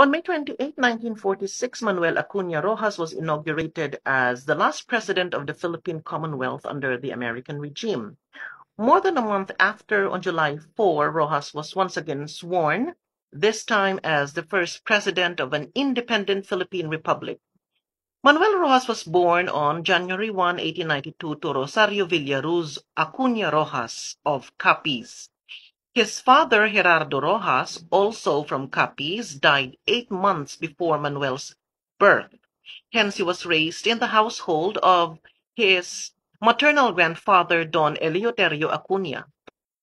On May 28, 1946, Manuel Acuña Roxas was inaugurated as the last president of the Philippine Commonwealth under the American regime. More than a month after, on July 4, Roxas was once again sworn, this time as the first president of an independent Philippine Republic. Manuel Roxas was born on January 1, 1892 to Rosario Villaruz Acuña Roxas of Capiz. His father, Gerardo Roxas, also from Capiz, died eight months before Manuel's birth. Hence, he was raised in the household of his maternal grandfather, Don Eleuterio Acuña.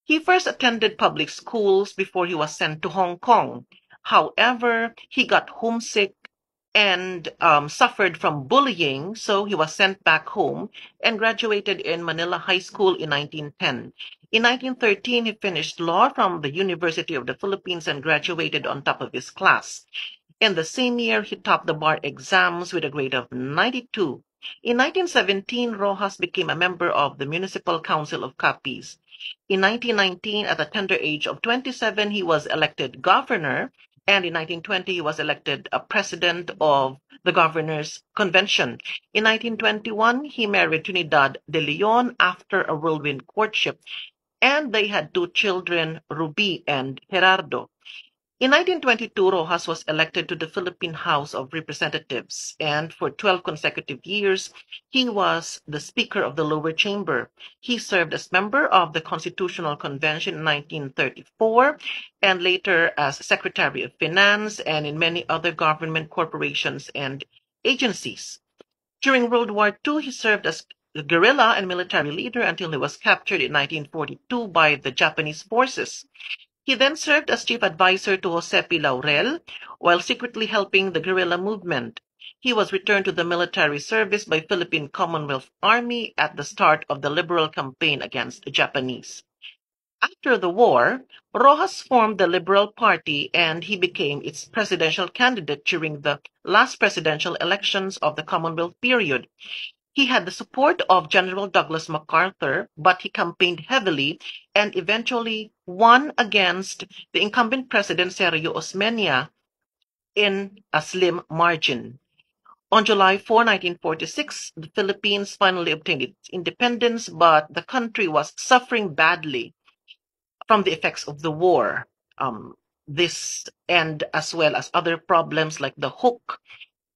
He first attended public schools before he was sent to Hong Kong. However, he got homesick and um, suffered from bullying, so he was sent back home and graduated in Manila High School in 1910. In 1913, he finished law from the University of the Philippines and graduated on top of his class. In the same year, he topped the bar exams with a grade of 92. In 1917, Roxas became a member of the Municipal Council of Capiz. In 1919, at the tender age of 27, he was elected governor and in 1920 he was elected a president of the Governors Convention. In 1921, he married Trinidad de Leon after a whirlwind courtship, and they had two children, Ruby and Gerardo. In 1922, Roxas was elected to the Philippine House of Representatives, and for 12 consecutive years, he was the Speaker of the lower chamber. He served as member of the Constitutional Convention in 1934, and later as Secretary of Finance and in many other government corporations and agencies. During World War II, he served as guerrilla and military leader until he was captured in 1942 by the Japanese forces. He then served as chief advisor to P. Laurel while secretly helping the guerrilla movement. He was returned to the military service by Philippine Commonwealth Army at the start of the liberal campaign against the Japanese. After the war, Roxas formed the Liberal Party and he became its presidential candidate during the last presidential elections of the Commonwealth period. He had the support of General Douglas MacArthur, but he campaigned heavily and eventually won against the incumbent president Sergio Osmeña in a slim margin. On July 4, 1946, the Philippines finally obtained its independence, but the country was suffering badly from the effects of the war. Um, this and as well as other problems like the Huk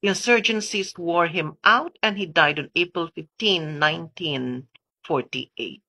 The insurgencies wore him out and he died on April 15, 1948.